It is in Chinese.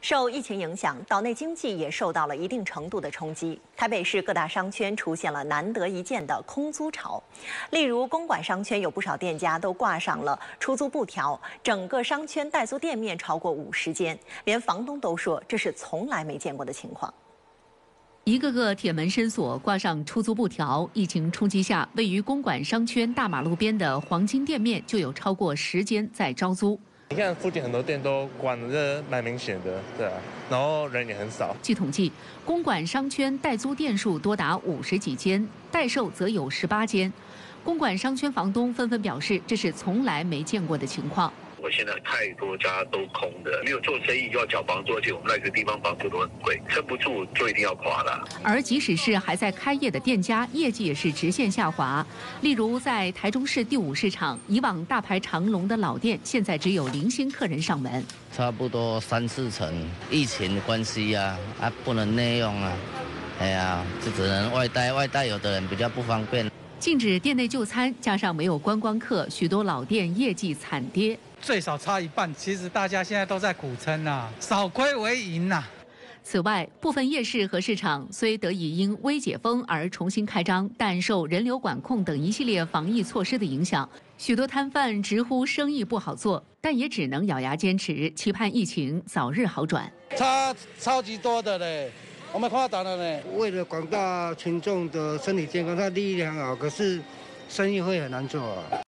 受疫情影响，岛内经济也受到了一定程度的冲击。台北市各大商圈出现了难得一见的空租潮，例如公馆商圈有不少店家都挂上了出租布条，整个商圈待租店面超过五十间，连房东都说这是从来没见过的情况。一个个铁门深锁，挂上出租布条。疫情冲击下，位于公馆商圈大马路边的黄金店面就有超过十间在招租。你看附近很多店都关了，这蛮明显的，对啊。然后人也很少。据统计，公馆商圈待租店数多达五十几间，待售则有十八间。公馆商圈房东纷纷表示，这是从来没见过的情况。我现在太多家都空的，没有做生意就要缴房租，而且我们那个地方房租都很贵，撑不住就一定要垮了。而即使是还在开业的店家，业绩也是直线下滑。例如在台中市第五市场，以往大排长龙的老店，现在只有零星客人上门。差不多三四成，疫情的关系啊，啊不能内用啊，哎呀，就只能外带，外带有的人比较不方便。禁止店内就餐，加上没有观光客，许多老店业绩惨跌。最少差一半，其实大家现在都在苦撑呐，少亏为盈呐。此外，部分夜市和市场虽得以因微解封而重新开张，但受人流管控等一系列防疫措施的影响，许多摊贩直呼生意不好做，但也只能咬牙坚持，期盼疫情早日好转。差超级多的嘞。我们夸大了呢。为了广大群众的身体健康，他利益良好，可是生意会很难做啊。